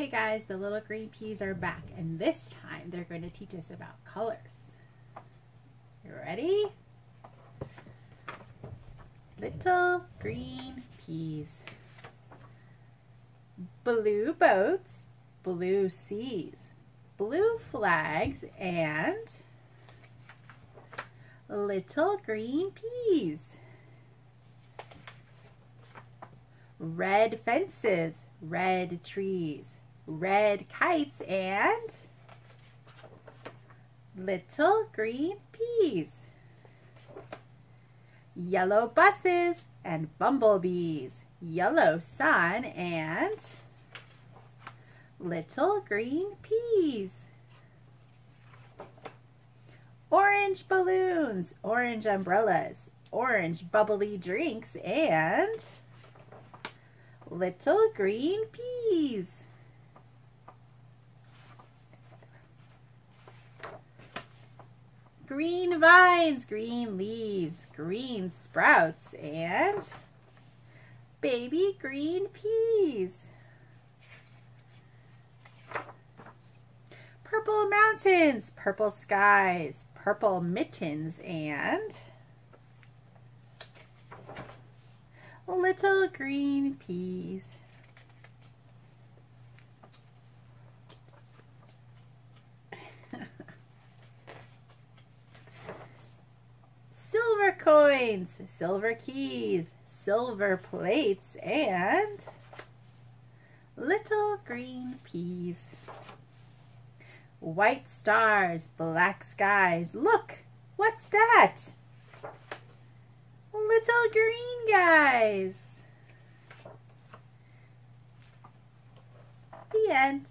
Okay guys, the little green peas are back and this time they're going to teach us about colors. You ready? Little green peas. Blue boats, blue seas, blue flags, and little green peas. Red fences, red trees, red kites, and little green peas. Yellow buses and bumblebees, yellow sun, and little green peas. Orange balloons, orange umbrellas, orange bubbly drinks, and little green peas. Green vines, green leaves, green sprouts, and baby green peas. Purple mountains, purple skies, purple mittens, and little green peas. silver coins, silver keys, silver plates, and little green peas. White stars, black skies. Look, what's that? Little green guys. The end.